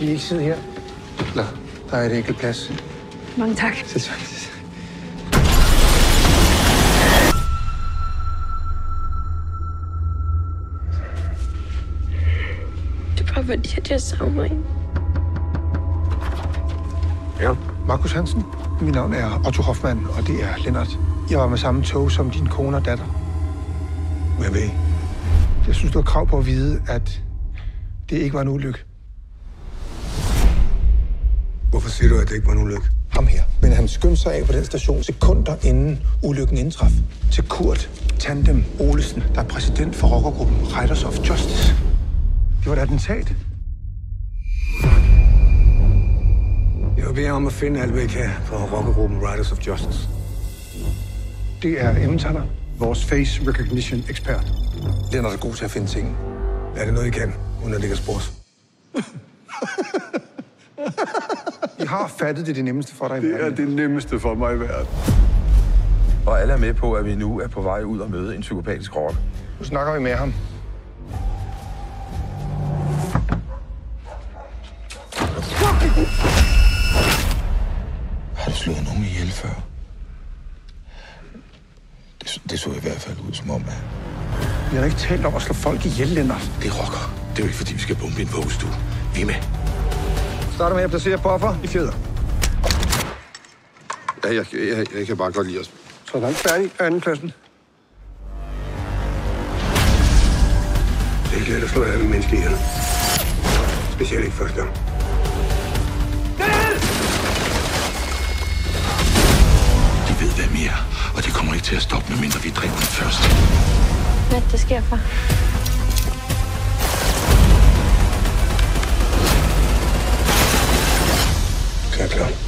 Vi ikke sidde her. Nå, der er et enkelt plads. Mange tak. Selv tak. Det er bare fordi, at jeg savner en. Ja. Markus Hansen. Mit navn er Otto Hoffmann, og det er Lennart. Jeg var med samme tog som din kone og datter. Hvad ved I? Jeg synes, du har krav på at vide, at det ikke var en ulykke. Hvorfor siger du, at det ikke var en ulykke? Ham her. Men han skyndte sig af på den station sekunder inden ulykken indtraf. Til Kurt Tandem Olesen, der er præsident for rockergruppen Riders of Justice. Det var et attentat. Jeg vil om at finde alt, hvad I kan for rockergruppen Riders of Justice. Det er Emmentaler, vores face recognition ekspert. Den er så god til at finde ting. Er det noget, I kan, uden at kan spores? I har fattet det er det nemmeste for dig i Det er verden. det nemmeste for mig i verden. Og alle er med på, at vi nu er på vej ud og møde en psykopatisk rotte. Nu snakker vi med ham. Har du slået nogen ihjel før? Det, så- i hvert fald ud som om, at Vi har ikke talt om at slå folk ihjel, Lennart. det er rocker. Det er jo ikke, fordi vi skal bombe en vuggestue. Vi er med. Starter med at placere buffer i fjeder. Ja, jeg, jeg, jeg kan bare godt lide os. Så er der ikke færdig anden klassen. Det er ikke let at slå af med menneske ihjel. Specielt ikke første gang. De ved, hvem I er, og det ikke til at stoppe, medmindre vi dræber den først. Hvad det sker for? Kan jeg klare